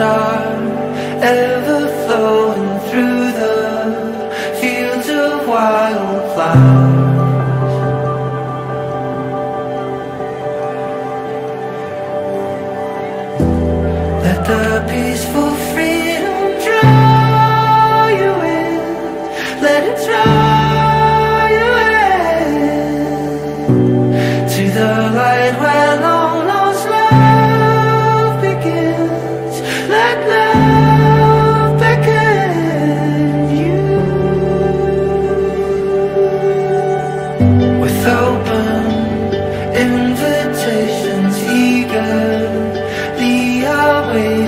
ever flowing through the fields of wildflowers. Awaiting